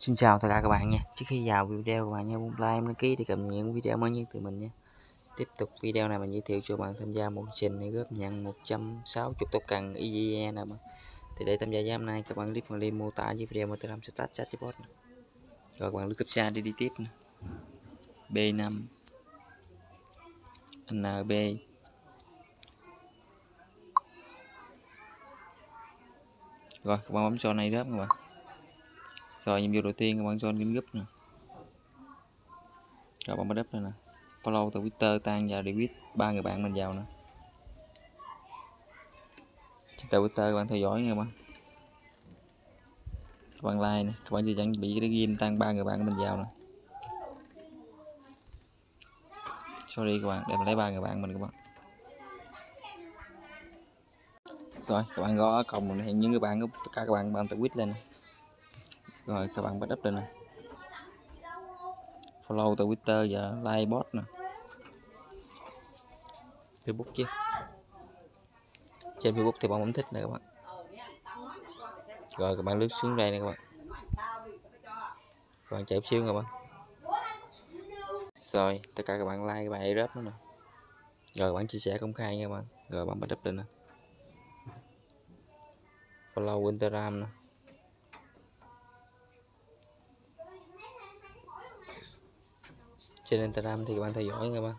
Xin chào tất cả các bạn nha. Trước khi vào video các bạn nhớ bấm like, đăng ký để cập nhật những video mới nhất từ mình nha. Tiếp tục video này mình giới thiệu cho bạn tham gia một trình để góp nhận 160 tốc cần EVE nè mà Thì để tham gia giám này các bạn click phần link mô tả dưới video mà tôi làm start chatbot Rồi các bạn lưu cấp xa đi đi tiếp nè. B5 NB Rồi các bạn bấm cho này rớp các bạn rồi, nhiệm vụ đầu tiên các bạn join kênh group nè. Các bạn bắt đất này nè. Follow từ twitter tan vào để biết ba người bạn mình vào nè. Trên tờ twitter, các bạn theo dõi nha các bạn. Các bạn like nè, các bạn chỉ chuẩn bị cái game tan ba người bạn của mình vào nè. Sorry các bạn, để mình lấy ba người bạn mình các bạn. Rồi, các bạn gõ cộng mình hiện những người bạn của tất cả các bạn bạn tự quyết lên này rồi, các bạn bắt up lên nè. Follow từ twitter và like bot nè. Facebook chứ. Trên facebook thì bạn bấm thích nè các bạn. Rồi, các bạn lướt xuống đây nè các bạn. Các bạn chạy xíu các bạn. Rồi, tất cả các bạn like, các bạn rớt nữa nè. Rồi, các bạn chia sẻ công khai nha các bạn. Rồi, bạn bắt up lên nè. Follow instagram nè. Trên Instagram thì các bạn theo dõi nha các bạn.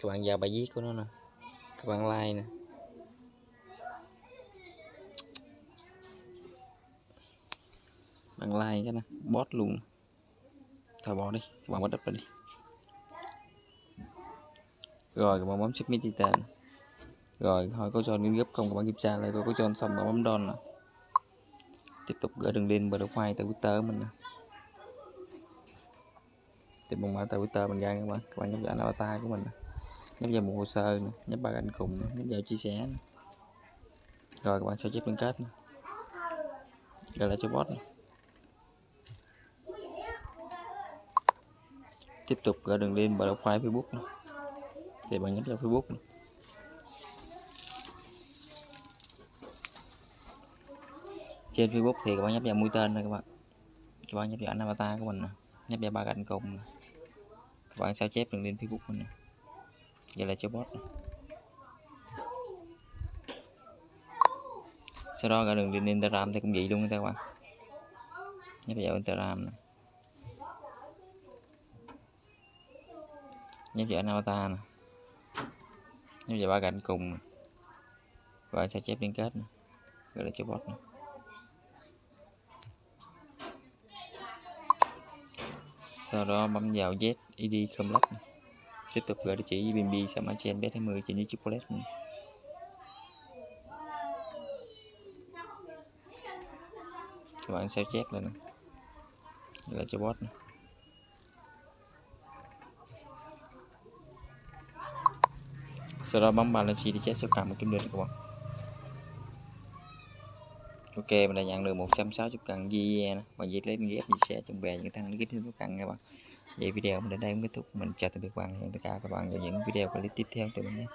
Các bạn vào bài viết của nó nè. Các bạn like nè. Bạn like cái nè bot luôn. Thôi bỏ đi, các bạn bắt đất vào đi. Rồi, các bạn bấm submit tên rồi, thôi, có cho nguyên gấp không? Các bạn kiểm tra lại coi có cho xong bạn bấm don nè. Tiếp tục gửi đường link file từ twitter mình nè tìm một mã Twitter mình ra các bạn các bạn nhấp vào avatar của mình nhấp vào một hồ sơ này. nhấp vào ảnh cùng nhấp vào chia sẻ này. rồi các bạn sẽ chép liên kết này. rồi lại cho bot này. tiếp tục gửi đường link vào file Facebook này. thì bạn nhấp vào Facebook này. trên Facebook thì các bạn nhấp vào mũi tên này các bạn các bạn nhấp vào ảnh avatar của mình nhấp vào ba cạnh cùng này các bạn sao chép đường lên facebook mình nè. Vậy là cho bot sau đó cả đường lên instagram thì cũng vậy luôn các bạn. Nhấp vào instagram này. nhấp vào avatar nè. Nhấp vào ba cạnh cùng này. và sao chép liên kết này gọi là cho bot này sau đó bấm vào Z ID complex tiếp tục gửi địa chỉ BNB sama trên B20 trên như chocolate này. các bạn sao chép lên này. là cho bot này. sau đó bấm balance để cho số một kiếm được các bạn ok, mình đã nhận được 160 cần GE và dễ lấy ghép chia sẻ trong bè những thằng lý kích cần các bạn. Vậy video mình đến đây cũng kết thúc. Mình chào tạm biệt các bạn hẹn tất cả các bạn vào những video clip tiếp theo từ mình nhé.